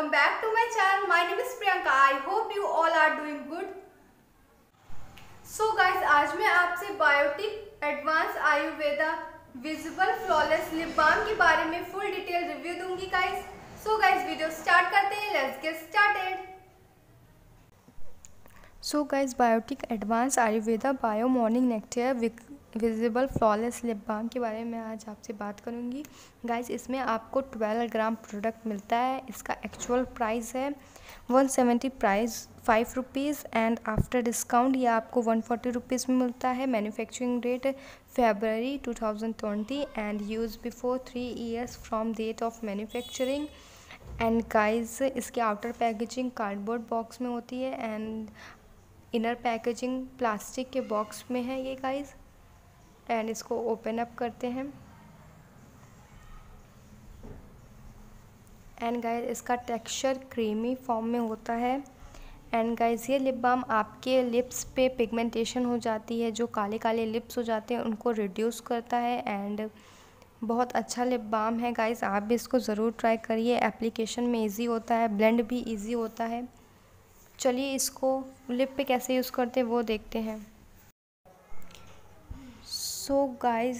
welcome back to my channel. My name is Priyanka. I hope you all are doing good. So guys, आज मैं आपसे Biotique advance Ayurveda visible flawless lip balm के बारे में full detail review दूँगी guys so guys video start करते हैं let's get started so guys Biotique advance Ayurveda bio morning nectar visible flawless lip balm के बारे में आज आपसे बात करूँगी। गाइस इसमें आपको 12 ग्राम प्रोडक्ट मिलता है। इसका एक्चुअल प्राइस है 170 price five rupees and after discount ये आपको 140 फोर्टी रुपीज़ में मिलता है। Manufacturing date February 2020 and use before three years from date of manufacturing and guys इसकी आउटर पैकेजिंग कार्डबोर्ड बॉक्स में होती है एंड इनर पैकेजिंग प्लास्टिक के बॉक्स में है ये गाइस एंड इसको ओपन अप करते हैं। एंड गाइस इसका टेक्सचर क्रीमी फॉर्म में होता है। एंड गाइस ये लिप बाम आपके लिप्स पे पिगमेंटेशन हो जाती है। जो काले काले लिप्स हो जाते हैं, उनको रिड्यूस करता है। एंड बहुत अच्छा लिप बाम है गाइस आप भी इसको ज़रूर ट्राई करिए। एप्लीकेशन में इजी होता है ब्लेंड भी इजी होता है। चलिए इसको लिप पे कैसे यूज़ करते हैं, वो देखते हैं। So guys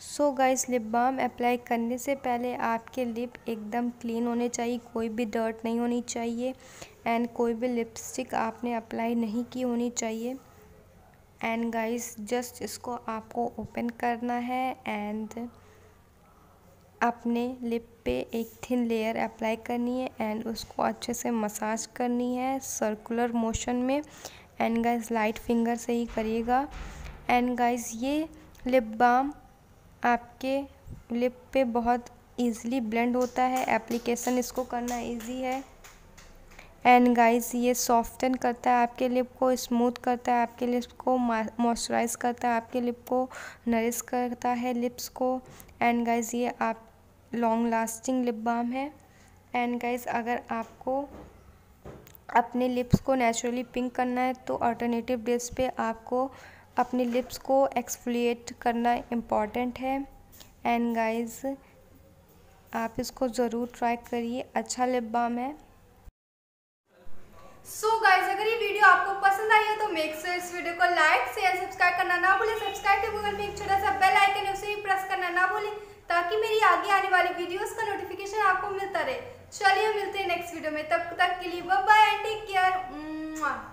so guys lip balm apply करने से पहले आपके लिप एकदम क्लीन होने चाहिए, कोई भी डर्ट नहीं होनी चाहिए एंड कोई भी लिपस्टिक आपने अप्लाई नहीं की होनी चाहिए। एंड गाइस जस्ट इसको आपको ओपन करना है एंड अपने लिप पे एक थिन लेयर अप्लाई करनी है एंड उसको अच्छे से मसाज करनी है सर्कुलर मोशन में। एंड गाइस लाइट फिंगर से ही करिएगा। एंड गाइस ये लिप बाम आपके लिप पे बहुत इजीली ब्लेंड होता है। एप्लीकेशन इसको करना इजी है। एंड गाइस ये सॉफ्टन करता है आपके लिप को स्मूथ करता है आपके लिप्स को मॉइस्चराइज करता है आपके लिप को नरिश करता है लिप्स को। एंड गाइस ये आप लॉन्ग लास्टिंग लिप बाम है। एंड गाइस अगर आपको अपने लिप्स को नेचुरली पिंक करना है तो अल्टरनेटिव डेज़ पे आपको अपने लिप्स को एक्सफ्लिएट करना इंपॉर्टेंट है। एंड गाइस आप इसको ज़रूर ट्राई करिए। अच्छा लिप बाम है। सो so गाइस अगर ये वीडियो आपको पसंद आई है तो मेक श्योर इस वीडियो को लाइक शेयर सब्सक्राइब करना ना भूलें। सब्सक्राइब के बगल में एक छोटा सा बेल आइकन है, उसे भी प्रेस करना ना भूलें, ताकि मेरी आगे आने वाली वीडियोस का नोटिफिकेशन आपको मिलता रहे। चलिए मिलते हैं नेक्स्ट वीडियो में। तब तक के लिए बाय बाय टेक केयर